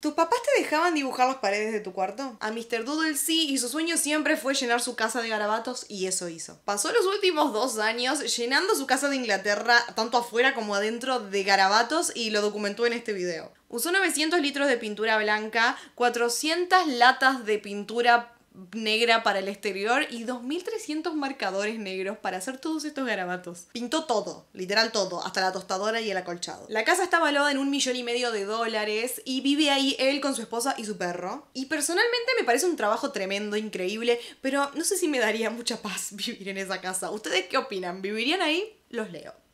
¿Tus papás te dejaban dibujar las paredes de tu cuarto? A Mr. Doodle sí, y su sueño siempre fue llenar su casa de garabatos, y eso hizo. Pasó los últimos dos años llenando su casa de Inglaterra, tanto afuera como adentro, de garabatos, y lo documentó en este video. Usó 900 litros de pintura blanca, 400 latas de pintura negra para el exterior y 2.300 marcadores negros para hacer todos estos garabatos. Pintó todo, literal todo, hasta la tostadora y el acolchado. La casa está valuada en un millón y medio de dólares y vive ahí él con su esposa y su perro. Y personalmente me parece un trabajo tremendo, increíble, pero no sé si me daría mucha paz vivir en esa casa. ¿Ustedes qué opinan? ¿Vivirían ahí? Los leo.